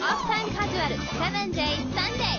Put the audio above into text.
Halftime Casual 7 Day Sunday